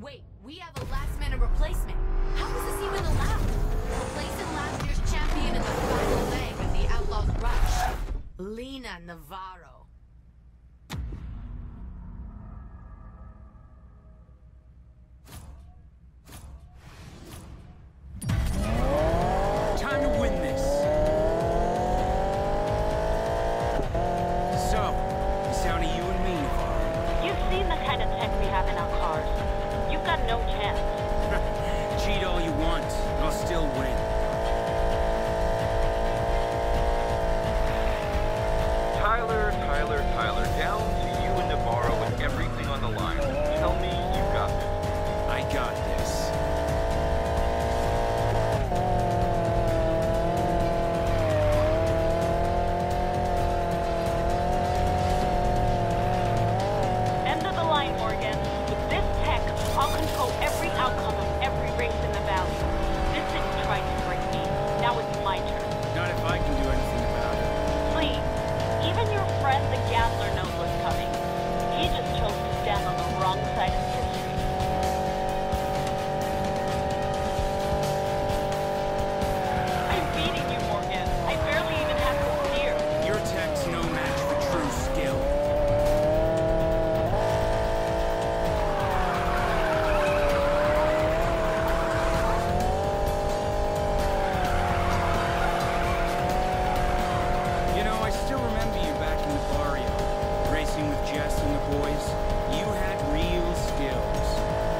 Wait, we have a last minute replacement. How is this even allowed? Replacing last year's champion in the final leg of the Outlaws Rush. Lina Navarro.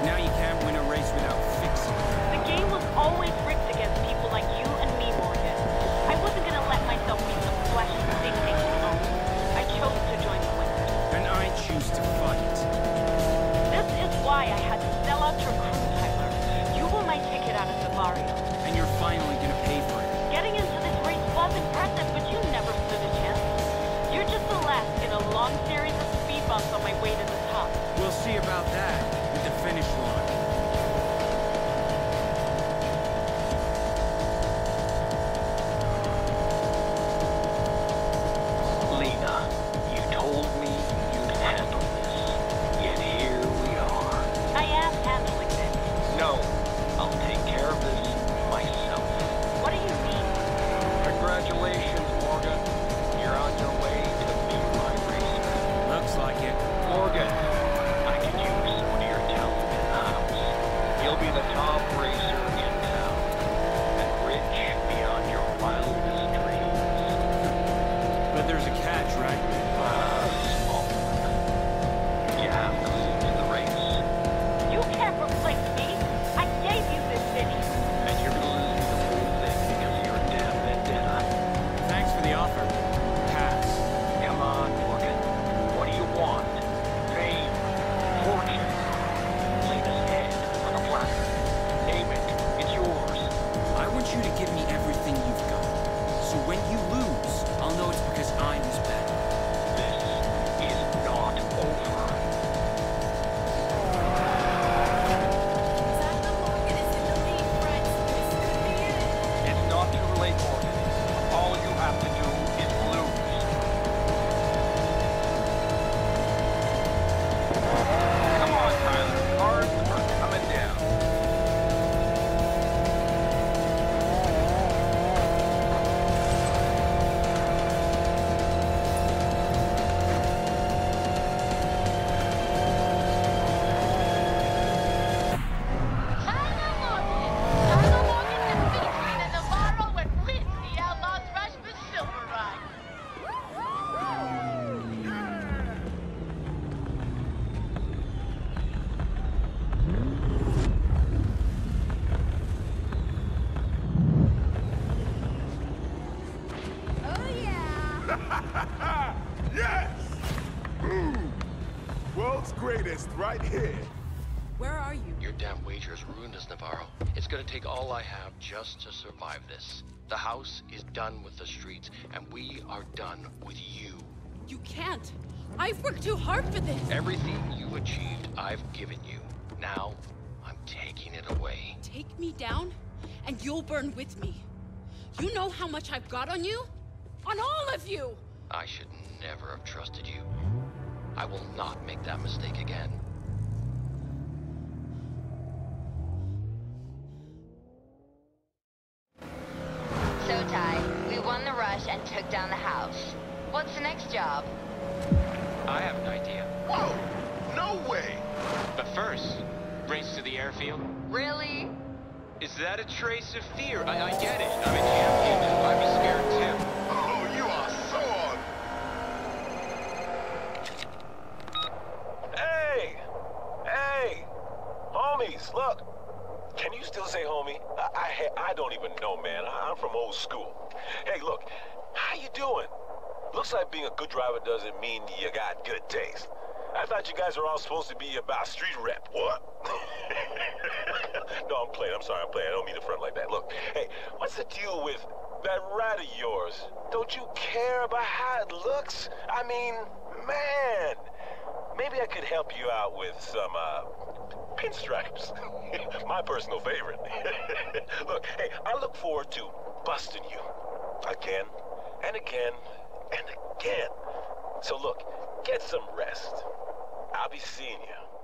Now you can't win a race without fixing it. The game was always rigged against people like you and me, Morgan. I wasn't gonna let myself be some flash and dictating alone. I chose to join the winners. And I choose to fight. This is why I had to sell out your crew, Tyler. You were my ticket out of the barrio. And you're finally gonna pay for it. Getting into this race was impressive, but you never stood a chance. You're just the last in a long series of speed bumps on my way to the top. We'll see about that finish line. You'll be the top racer in town. And rich beyond your wildest dreams. But there's a catch, right? Ah, small one. You have to lose the race. You can't replace me. I gave you this city. And you're gonna lose the whole thing because of your damn vendetta. Thanks for the offer. You to give me everything you've got. So when you lose, I'll know it's because I World's greatest right here. Where are you? Your damn wagers ruined us, Navarro. It's gonna take all I have just to survive this. The house is done with the streets, and we are done with you. You can't. I've worked too hard for this. Everything you've achieved, I've given you. Now, I'm taking it away. Take me down, and you'll burn with me. You know how much I've got on you? On all of you! I should never have trusted you. I will not make that mistake again. So, Ty, we won the rush and took down the house. What's the next job? I have an idea. Whoa! No way! But first, race to the airfield. Really? Is that a trace of fear? I, I get it. I'm a champion. I'm scared too. Look! Can you still say homie? I, I, I don't even know, man. I, I'm from old school. Hey, look, how you doing? Looks like being a good driver doesn't mean you got good taste. I thought you guys were all supposed to be about street rep. What? no, I'm playing. I'm sorry, I'm playing. I don't mean to front like that. Look, hey, what's the deal with that rat of yours? Don't you care about how it looks? I mean, man, maybe I could help you out with some, uh, pinstripes. My personal favorite. look, hey, I look forward to busting you. Again, and again, and again. So look, get some rest. I'll be seeing you.